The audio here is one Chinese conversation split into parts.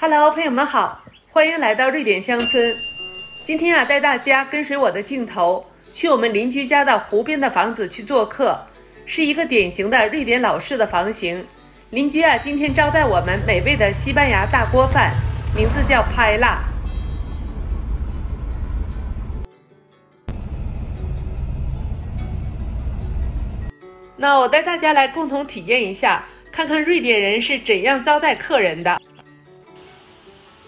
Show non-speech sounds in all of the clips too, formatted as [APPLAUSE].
Hello，朋友们好，欢迎来到瑞典乡村。今天啊，带大家跟随我的镜头，去我们邻居家的湖边的房子去做客，是一个典型的瑞典老式的房型。邻居啊，今天招待我们美味的西班牙大锅饭，名字叫派辣。那我带大家来共同体验一下，看看瑞典人是怎样招待客人的。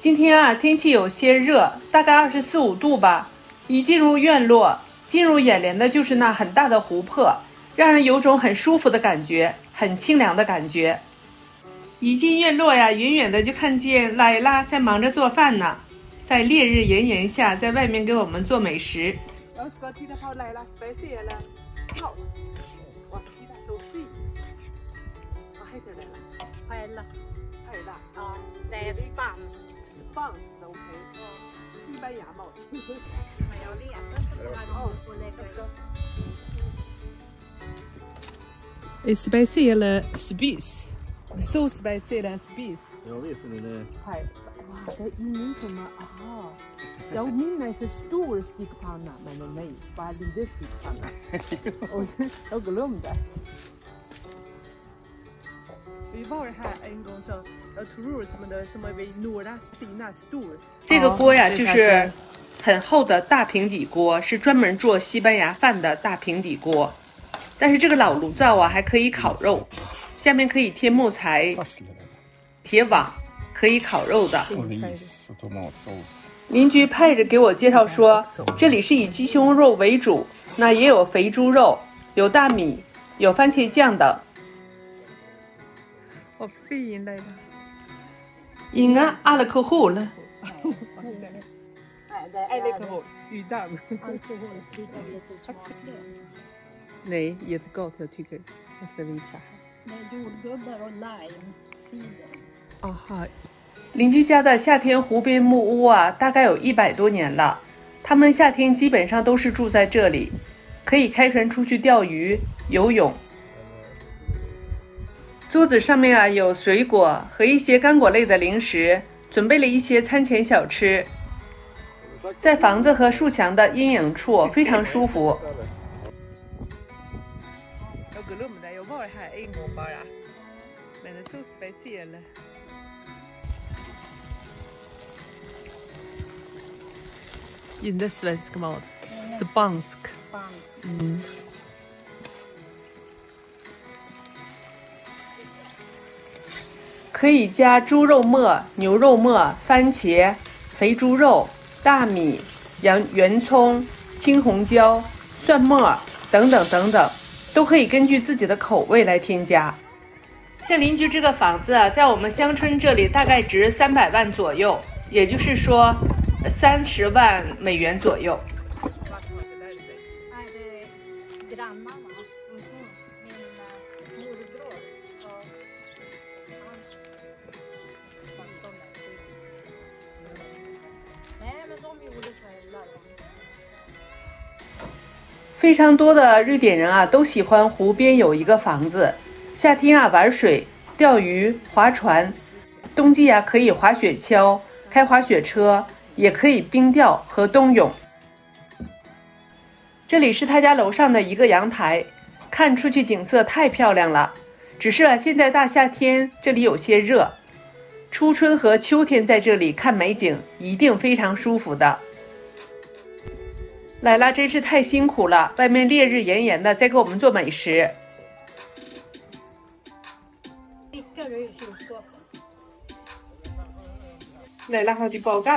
今天啊，天气有些热，大概二十四五度吧。一进入院落，进入眼帘的就是那很大的湖泊，让人有种很舒服的感觉，很清凉的感觉。一进院落呀，远远的就看见莱拉在忙着做饭呢，在烈日炎炎下，在外面给我们做美食。Det är spanskt. Spanskt, okej. Okay. Sibirjamål. Men jag letar efter de här ord på lägga. Är speciella spis? Så speciella spis? Ja visst är det. Nej, det är ingen som har... Aha. Jag minns en stor stickpanna, men nej, bara liten stickpanna. jag glömde. Vi var här en gång så 这个锅呀，就是很厚的大平底锅，是专门做西班牙饭的大平底锅。但是这个老炉灶啊，还可以烤肉，下面可以贴木材、铁网，可以烤肉的。邻居派着给我介绍说，这里是以鸡胸肉为主，那也有肥猪肉，有大米，有番茄酱等。Nej, jättegott jag tycker. Jag ska visa. Med jordgubbar och lime, cider. Aha. 邻居家的夏天湖边木屋啊，大概有一百多年了。他们夏天基本上都是住在这里，可以开船出去钓鱼、游泳。桌子上面啊有水果和一些干果类的零食，准备了一些餐前小吃。在房子和树墙的阴影处非常舒服。Inte svensk mat, spansk. Mm. 可以加猪肉末、牛肉末、番茄、肥猪肉、大米、洋圆葱、青红椒、蒜末等等等等，都可以根据自己的口味来添加。像邻居这个房子啊，在我们乡村这里大概值三百万左右，也就是说三十万美元左右。非常多的瑞典人啊，都喜欢湖边有一个房子，夏天啊玩水、钓鱼、划船，冬季啊可以滑雪橇、开滑雪车，也可以冰钓和冬泳。这里是他家楼上的一个阳台，看出去景色太漂亮了。只是啊，现在大夏天这里有些热，初春和秋天在这里看美景一定非常舒服的。莱拉真是太辛苦了，外面烈日炎炎的，在给我们做美食。奶奶好啲爆格，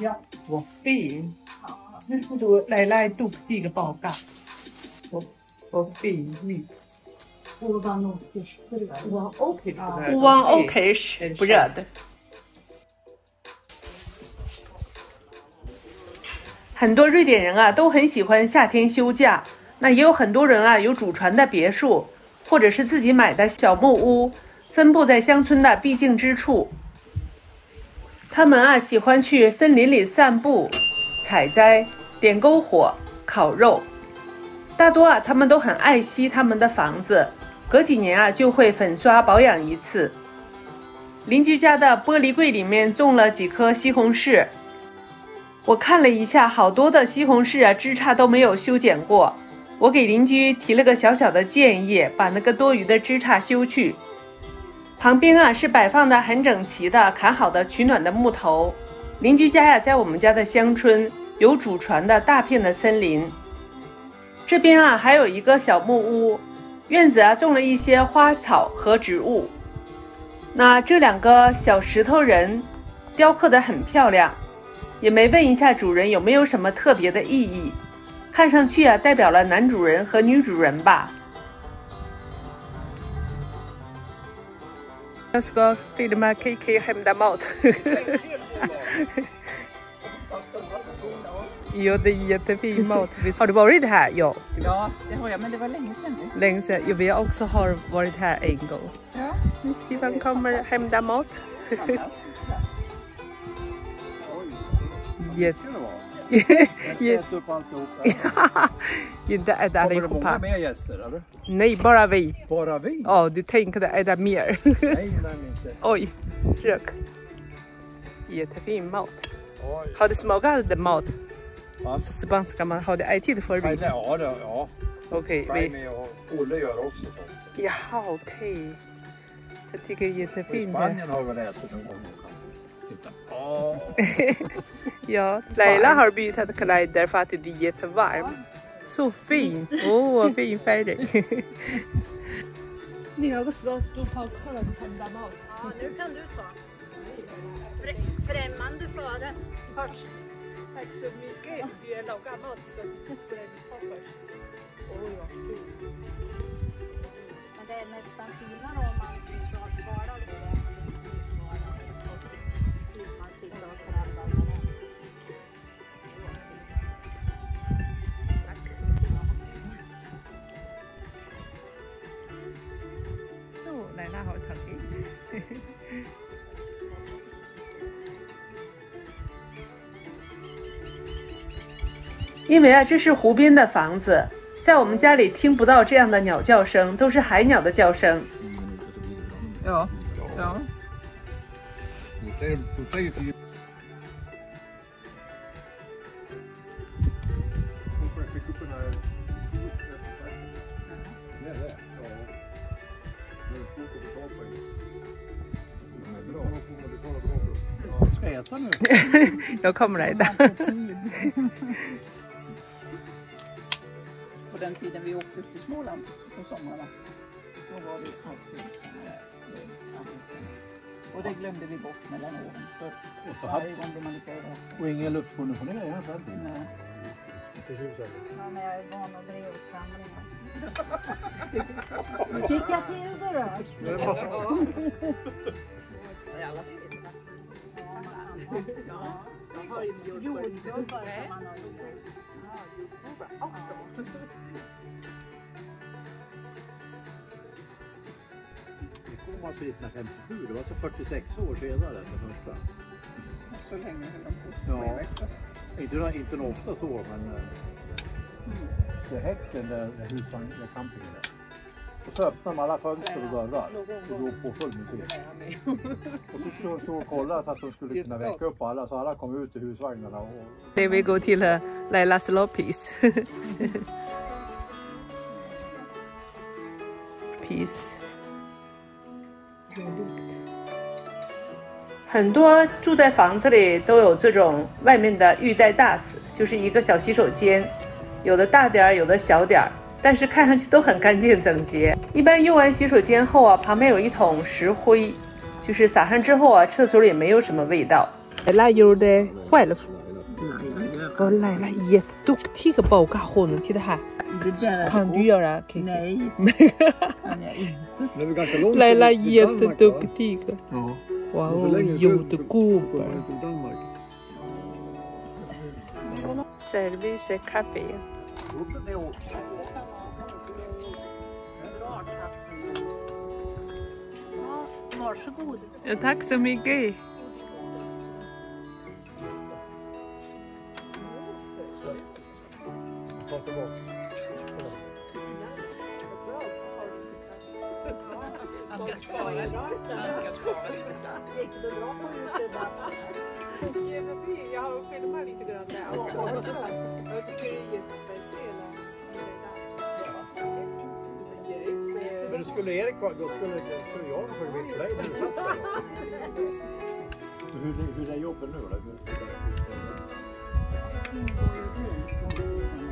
呀，我飞，那不多，莱拉都第个包干，我我飞你。我帮弄，我 OK，我 OK 是不热的。很多瑞典人啊都很喜欢夏天休假，那也有很多人啊有祖传的别墅，或者是自己买的小木屋，分布在乡村的必经之处。他们啊喜欢去森林里散步、采摘、点篝火、烤肉。大多啊他们都很爱惜他们的房子，隔几年啊就会粉刷保养一次。邻居家的玻璃柜里面种了几颗西红柿。我看了一下，好多的西红柿啊，枝杈都没有修剪过。我给邻居提了个小小的建议，把那个多余的枝杈修去。旁边啊是摆放的很整齐的砍好的取暖的木头。邻居家呀，在我们家的乡村有祖传的大片的森林。这边啊还有一个小木屋，院子啊种了一些花草和植物。那这两个小石头人雕刻的很漂亮。也没问一下主人有没有什么特别的意义，看上去啊代表了男主人和女主人吧。Jag ska filma KK hämta mat. Ja, det är jättefin mat. Har du varit här? Ja. Ja, det har jag, men det var länge sedan nu. Länge sedan. Ja, vi också har varit här en gång. Ja, Nu Stefan kommer hämta mat. Fantastiskt. Jätte... ska [LAUGHS] [LAUGHS] det vara. Jätte- Ät upp äta Kommer det många mer gäster eller? Nej, bara vi. Bara vi? Ja, du tänkte äta mer. Nej, [LAUGHS] men inte. Oj, rök. Jättefin mat. Oj. Har du smakat mat? Va? Spanska mat, har du ätit förut? Nej, Ja, det, ja. Okej, Jag är vi... med och Olle gör också sånt. Jaha, okej. Jag tycker det är Och I jättefint. Spanien har vi väl ätit någon gång. Titta. [LAUGHS] Ja. Laila har bytt kläder för att det är jättevarmt. Så fint! Åh, vad fin färg. Jag ska stå på mat. Ja, nu kan du ta. Frä- Främmande före. Först. Tack så mycket. Jag lagar mat så jag ska ta först. Åh, ja. Men det är nästan finare om man på det. 因为啊，这是湖边的房子，在我们家里听不到这样的鸟叫声，都是海鸟的叫声。有有。要看 [LAUGHS] 不来的。[LAUGHS] [LAUGHS] På den tiden vi åkte upp till Småland på somrarna. Då var det alltid såna här lönnamn. Och det glömde vi bort mellan åren. Så varje gång blir man lite överraskad. Och ingen luftkonditionering här själv. Nej. Ja, men jag är van att driva uppsamlingar. [LAUGHS] Nu fick jag till det då. Jordgubbar som man har gjort. Vi kom alltså hit 1957, det var alltså 46 år senare för första. Så länge höll de på med växlar. Inte, inte ofta så, men eh, det är häcken där, där husvagn, där campingen är. Let's go till the last little piece. [LAUGHS] Piece. 很多住在房子里都有这种外面的浴袋大，就是一个小洗手间，有的大点儿，有的小点儿。但是看上去都很干净整洁。一般用完洗手间后啊，旁边有一桶石灰，就是撒上之后啊，厕所里没有什么味道。那有的坏了。我来了，也都提个包干活呢，提的还。看女友啊，看看。[LAUGHS] 来了，也都都提个。哇哦，有的古板。Service cafe. Varsågod. Ja, tack så mycket. Ta tillbaka. riktigt att dra på utedass. Ge mig det. Jag har filmat lite grann där också. Jag tycker det är jättespeciellt. Skulle Erik ha- då skulle, skulle jag ha tagit på dig. Hur, hur är jobbet nu då?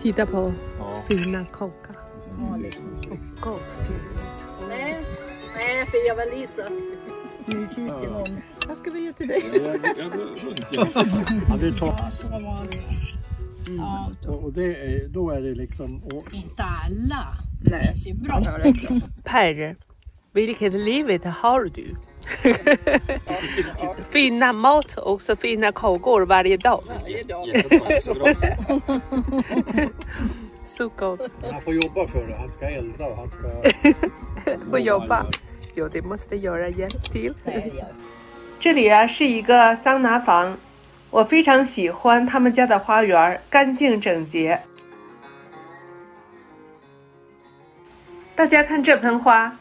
Titta på Ja. fina kåkar. Gos. Nej, nej för jag var Lisa. Nyfiken om... Vad ska vi göra till dig? Han vill ta... Ja, Och det är, då är det liksom... Och, Inte alla. Nej. Bra. Klart. Per, vilket livet har du? fina mat och så fina kakor varje dag. Varje dag. Så gott. han får jobba för det. Han ska elda och han ska... Får jobba. Jo, det måste göra hjälp till. Nej, jag 这里啊是一个桑拿房，我非常喜欢他们家的花园，干净整洁。大家看这盆花，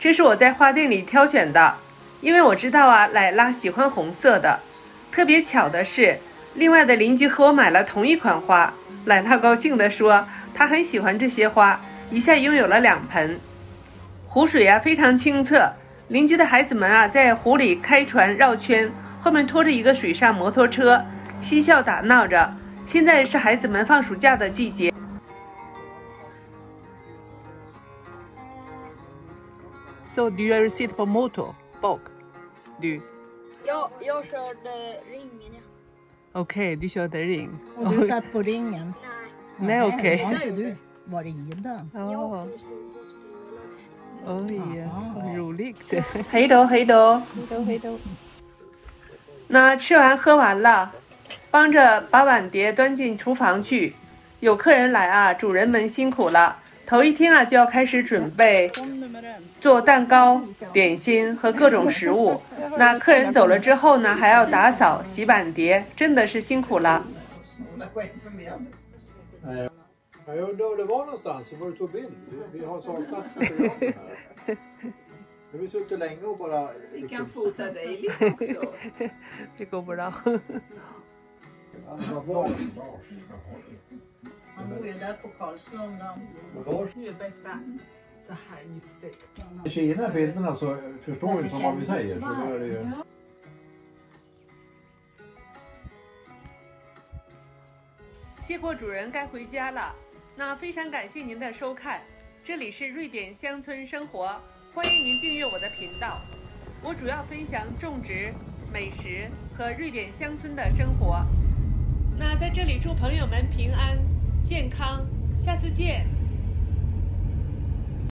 这是我在花店里挑选的，因为我知道啊，奶拉喜欢红色的。特别巧的是，另外的邻居和我买了同一款花，奶拉高兴地说，她很喜欢这些花，一下拥有了两盆。湖水啊非常清澈，邻居的孩子们啊在湖里开船绕圈，后面拖着一个水上摩托车，嬉笑打闹着。现在是孩子们放暑假的季节。So do you sit for motor båt? Du? Jag, jag körde ringen. Ja. Okej, du körde ring. Och du satt på ringen. Nej, Nej, okej. Har inte du varit i den? jag Ja. åkte stor båt till Oj, Jaha. vad roligt. Hej då, hej då. Hej då, 那吃完喝完了，帮着把碗碟端进厨房去。有客人来啊，主人们辛苦了。头一天啊，就要开始准备做蛋糕、点心和各种食物。那客人走了之后呢，还要打扫洗碗碟，真的是辛苦了。[LAUGHS] 这个我不知道。[LAUGHS] 谢过主人，该回家了。那非常感谢您的收看，这里是瑞典乡村生活，欢迎您订阅我的频道。我主要分享种植、美食和瑞典乡村的生活。那在这里祝朋友们平安。健康，下次见。